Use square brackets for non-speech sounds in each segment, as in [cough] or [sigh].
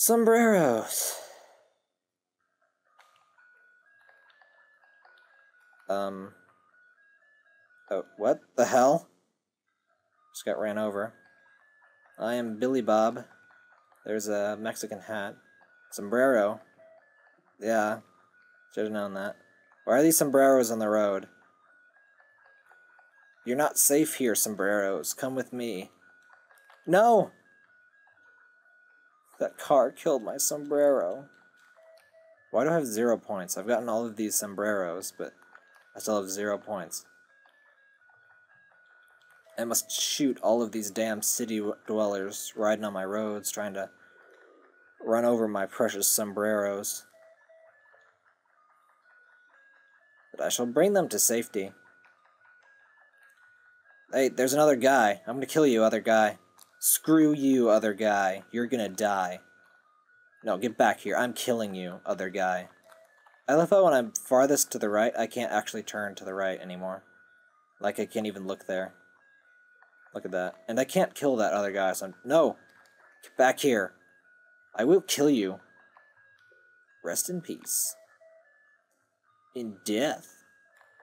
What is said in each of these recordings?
Sombreros. Um. Oh, what the hell? Just got ran over. I am Billy Bob. There's a Mexican hat. Sombrero. Yeah. Should have known that. Why are these sombreros on the road? You're not safe here, sombreros. Come with me. No! That car killed my sombrero. Why do I have zero points? I've gotten all of these sombreros, but I still have zero points. I must shoot all of these damn city dwellers riding on my roads trying to run over my precious sombreros. But I shall bring them to safety. Hey, there's another guy. I'm gonna kill you, other guy. Screw you, other guy. You're gonna die. No, get back here. I'm killing you, other guy. I love how when I'm farthest to the right, I can't actually turn to the right anymore. Like, I can't even look there. Look at that. And I can't kill that other guy, so I'm... No! Get back here. I will kill you. Rest in peace. In death.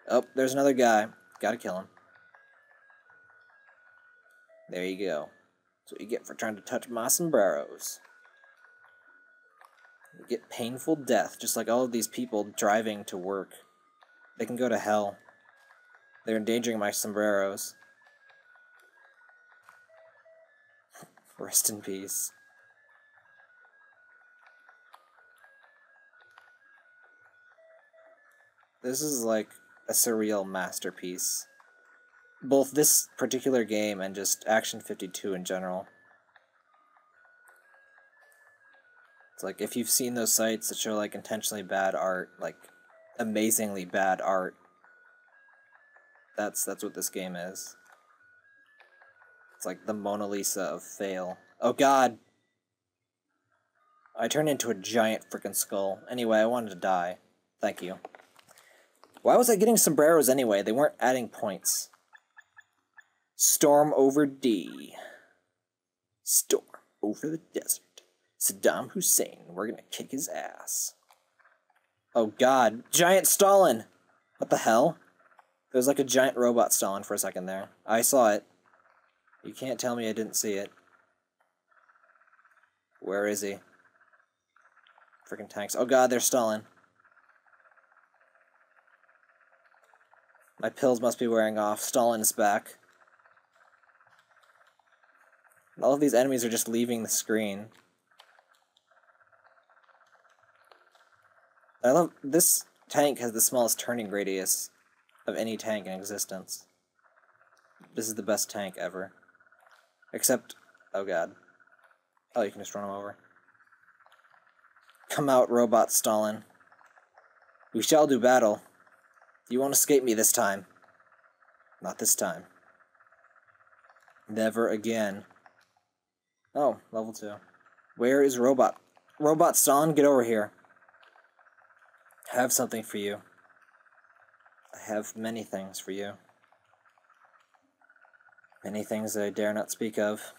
Oh, there's another guy. Gotta kill him. There you go. That's what you get for trying to touch my sombreros. You get painful death, just like all of these people driving to work. They can go to hell. They're endangering my sombreros. [laughs] Rest in peace. This is like a surreal masterpiece. Both this particular game and just Action 52 in general. It's like if you've seen those sites that show like intentionally bad art, like amazingly bad art. That's that's what this game is. It's like the Mona Lisa of fail. Oh god. I turned into a giant freaking skull. Anyway, I wanted to die. Thank you. Why was I getting sombreros anyway? They weren't adding points. Storm over D. Storm over the desert. Saddam Hussein. We're gonna kick his ass. Oh god. Giant Stalin! What the hell? There was like a giant robot Stalin for a second there. I saw it. You can't tell me I didn't see it. Where is he? Freaking tanks. Oh god, there's Stalin. My pills must be wearing off. Stalin is back. All of these enemies are just leaving the screen. I love this tank has the smallest turning radius of any tank in existence. This is the best tank ever. Except, oh god. Oh, you can just run him over. Come out, robot Stalin. We shall do battle. You won't escape me this time. Not this time. Never again. Oh, level 2. Where is Robot? Robot Stalin, get over here. I have something for you. I have many things for you. Many things that I dare not speak of.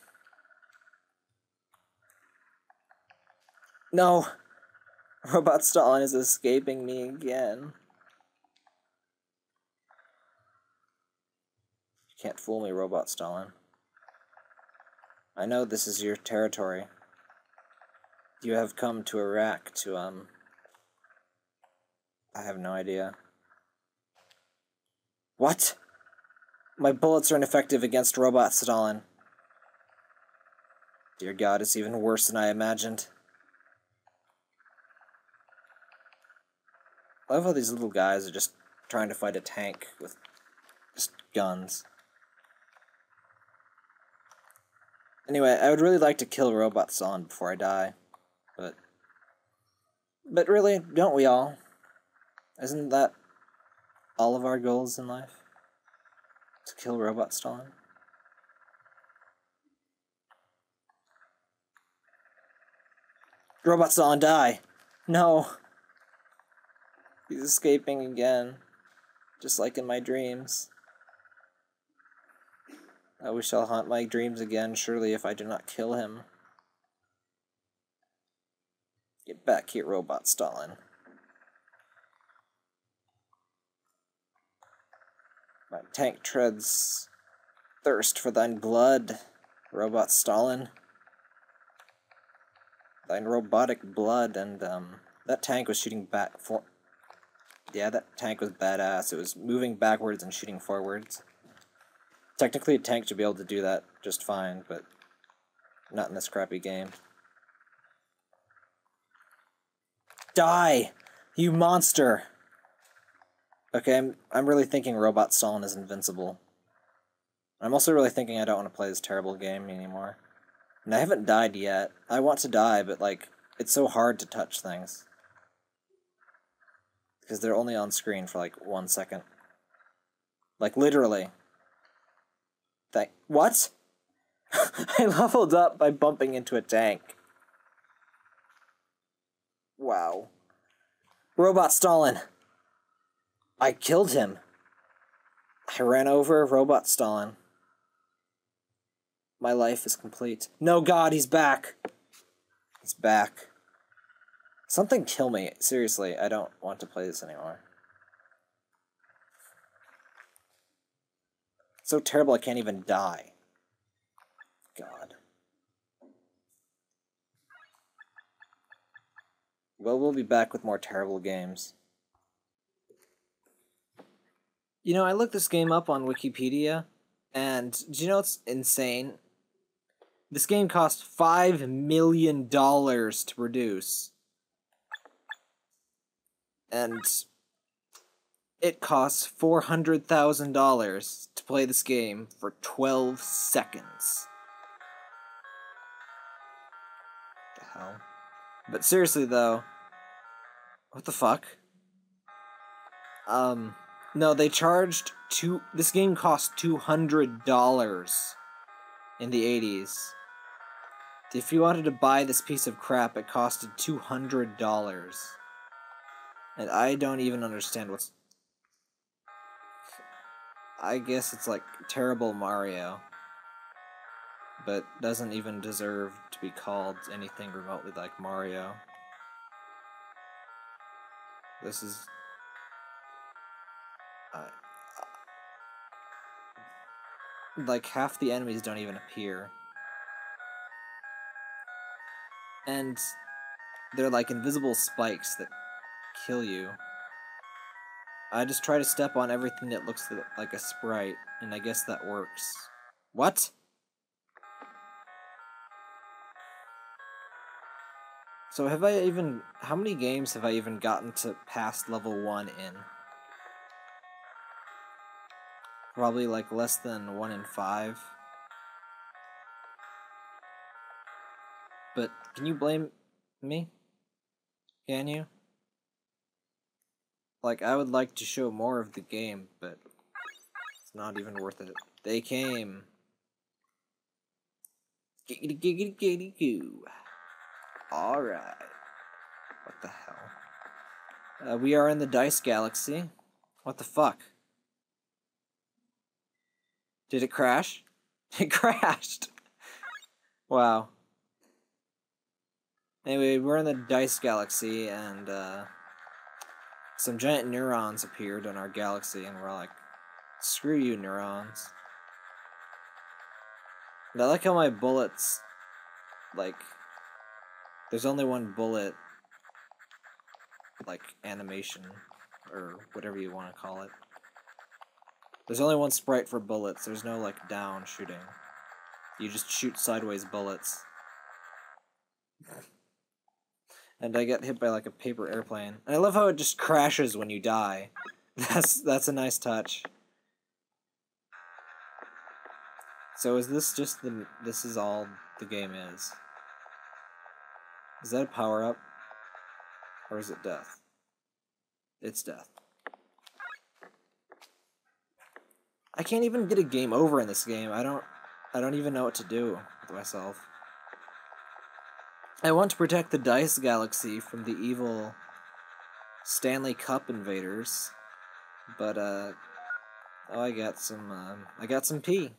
No! [laughs] Robot Stalin is escaping me again. You can't fool me, Robot Stalin. I know this is your territory. You have come to Iraq to, um... I have no idea. What? My bullets are ineffective against Robot Stalin. Dear God, it's even worse than I imagined. I love how these little guys are just trying to fight a tank with just guns. Anyway, I would really like to kill Robot Stalin before I die, but... But really, don't we all? Isn't that all of our goals in life? To kill Robot Stalin? Robot Stalin, die! No! He's escaping again, just like in my dreams. I wish I'll haunt my dreams again, surely, if I do not kill him. Get back here, Robot Stalin. My tank treads thirst for thine blood, Robot Stalin. Thine robotic blood, and, um, that tank was shooting back for. Yeah, that tank was badass. It was moving backwards and shooting forwards. Technically, a tank should be able to do that just fine, but not in this crappy game. Die! You monster! Okay, I'm, I'm really thinking Robot Stalin is invincible. I'm also really thinking I don't want to play this terrible game anymore. And I haven't died yet. I want to die, but, like, it's so hard to touch things. Because they're only on screen for, like, one second. Like, literally. Thank- What? [laughs] I leveled up by bumping into a tank. Wow. Robot Stalin. I killed him. I ran over Robot Stalin. My life is complete. No, God, he's back. He's back. Something kill me. Seriously, I don't want to play this anymore. So terrible I can't even die. God. Well, we'll be back with more terrible games. You know, I looked this game up on Wikipedia, and do you know what's insane? This game cost $5 million to produce. And it costs $400,000 to play this game for 12 seconds. The hell? But seriously though, what the fuck? Um, no, they charged two. This game cost two hundred dollars in the eighties. If you wanted to buy this piece of crap, it costed two hundred dollars, and I don't even understand what's. I guess it's like terrible Mario, but doesn't even deserve to be called anything remotely like Mario. This is uh, like half the enemies don't even appear. And they're like invisible spikes that kill you. I just try to step on everything that looks like a sprite, and I guess that works. What? So have I even... How many games have I even gotten to past level 1 in? Probably like less than 1 in 5. But can you blame me? Can you? Like, I would like to show more of the game, but it's not even worth it. They came. Giggity giggity giggity goo. Alright. What the hell? Uh, we are in the Dice Galaxy. What the fuck? Did it crash? [laughs] It crashed! wow. Anyway, we're in the Dice Galaxy, and, uh, some giant neurons appeared in our galaxy, and we're like, screw you, neurons. And I like how my bullets, like, there's only one bullet, like, animation, or whatever you want to call it. There's only one sprite for bullets. There's no, like, down shooting. You just shoot sideways bullets. And I get hit by, like, a paper airplane. And I love how it just crashes when you die. [laughs] That's, that's a nice touch. So is this just the... This is all the game is? Is that a power-up? Or is it death? It's death. I can't even get a game over in this game. I don't I don't even know what to do with myself. I want to protect the Dice Galaxy from the evil Stanley Cup invaders, but, uh, oh, I got some, um, I got some pee.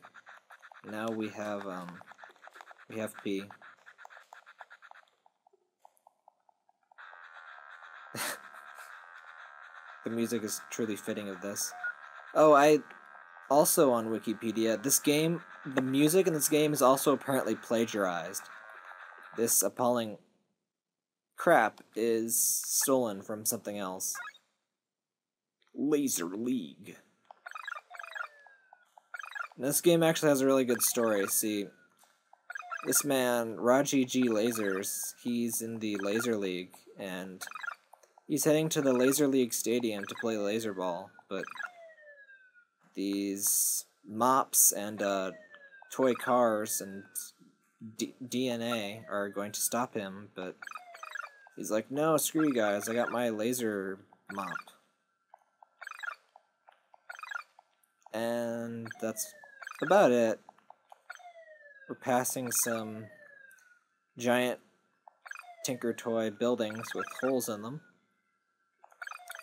Now we have, um, we have pee. [laughs] the music is truly fitting of this. Oh, I, also on Wikipedia, this game, the music in this game is also apparently plagiarized. This appalling crap is stolen from something else. Laser League. This game actually has a really good story. See, this man, Raji G Lasers, he's in the Laser League, and he's heading to the Laser League Stadium to play laser ball, but these mops and uh, toy cars and D DNA are going to stop him, but he's like, no, screw you guys, I got my laser mop. And that's about it. We're passing some giant Tinker Toy buildings with holes in them.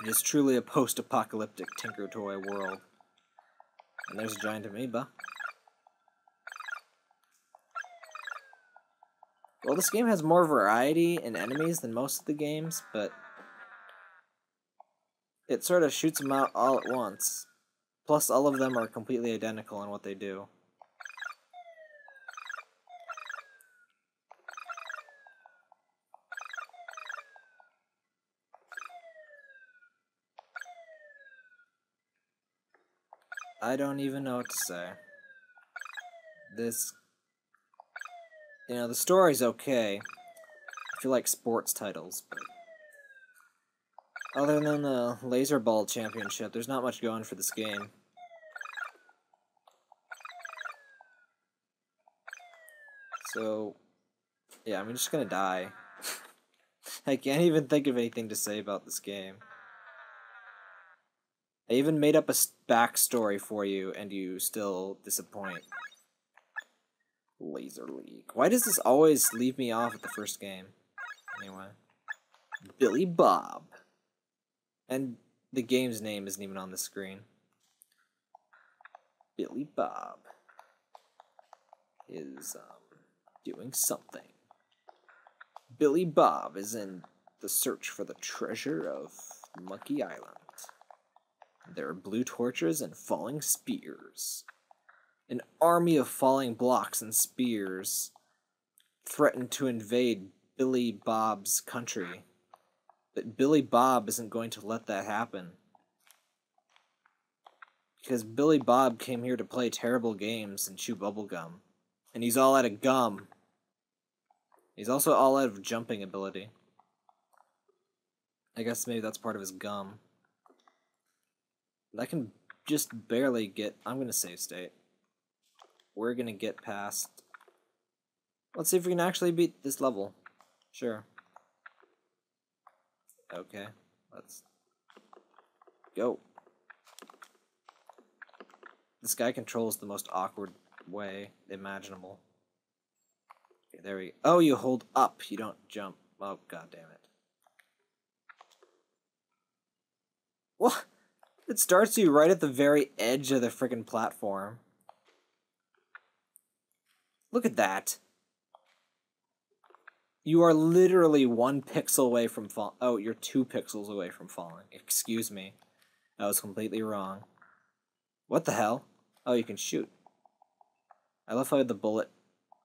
It is truly a post-apocalyptic Tinker Toy world. And there's a giant amoeba. Well, this game has more variety in enemies than most of the games, but it sort of shoots them out all at once. Plus, all of them are completely identical in what they do. I don't even know what to say. This, you know, the story's okay. I feel like sports titles, but other than the Laser Ball Championship, there's not much going for this game. So, yeah, I'm just gonna die. [laughs] I can't even think of anything to say about this game. I even made up a backstory for you, and you still disappoint. Laser League. Why does this always leave me off at the first game? Anyway. Billy Bob. And the game's name isn't even on the screen. Billy Bob is um, doing something. Billy Bob is in the search for the treasure of Monkey Island. There are blue torches and falling spears. An army of falling blocks and spears threaten to invade Billy Bob's country. But Billy Bob isn't going to let that happen. Because Billy Bob came here to play terrible games and chew bubblegum. And he's all out of gum. He's also all out of jumping ability. I guess maybe that's part of his gum. I can just barely get... I'm going to save state. We're going to get past... Let's see if we can actually beat this level. Sure. Okay, let's go. This guy controls the most awkward way imaginable. Okay, there we go. Oh, you hold up. You don't jump. Oh, god damn it. What? It starts you right at the very edge of the freaking platform. Look at that. You are literally one pixel away from fall. Oh, you're two pixels away from falling. Excuse me. I was completely wrong. What the hell? Oh, you can shoot. I love how the bullet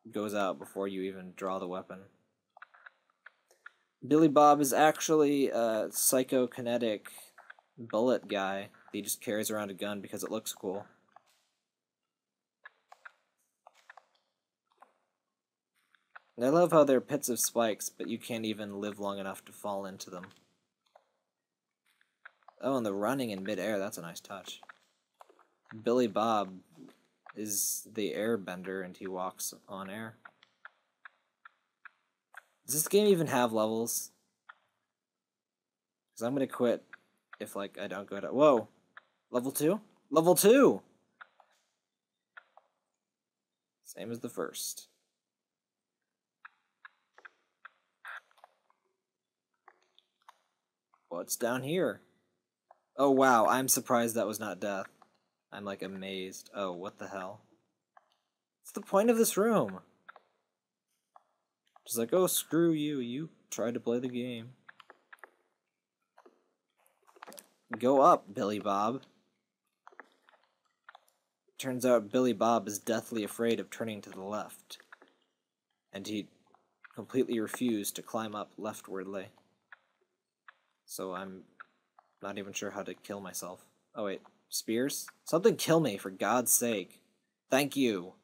goes out before you even draw the weapon. Billy Bob is actually a psychokinetic bullet guy. He just carries around a gun because it looks cool. I love how they're pits of spikes, but you can't even live long enough to fall into them. Oh, and the running in midair, that's a nice touch. Billy Bob is the airbender and he walks on air. Does this game even have levels? Because I'm going to quit if, like, I don't go to... Whoa! Level 2? Level 2! Same as the first. What's down here? Oh wow, I'm surprised that was not death. I'm like amazed. Oh, what the hell? What's the point of this room? Just like, oh, screw you. You tried to play the game. Go up, Billy Bob. Turns out Billy Bob is deathly afraid of turning to the left. And he completely refused to climb up leftwardly. So I'm not even sure how to kill myself. Oh wait, spears? Something kill me, for God's sake. Thank you.